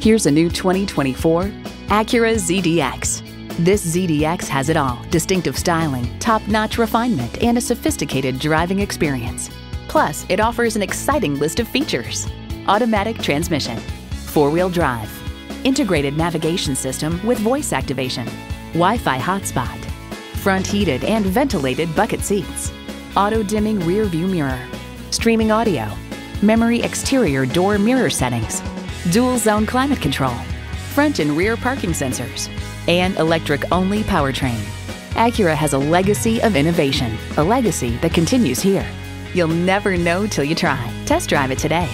Here's a new 2024 Acura ZDX. This ZDX has it all distinctive styling, top notch refinement, and a sophisticated driving experience. Plus, it offers an exciting list of features automatic transmission, four wheel drive, integrated navigation system with voice activation, Wi Fi hotspot, front heated and ventilated bucket seats, auto dimming rear view mirror, streaming audio, memory exterior door mirror settings, dual zone climate control, front and rear parking sensors, and electric only powertrain. Acura has a legacy of innovation, a legacy that continues here. You'll never know till you try. Test drive it today.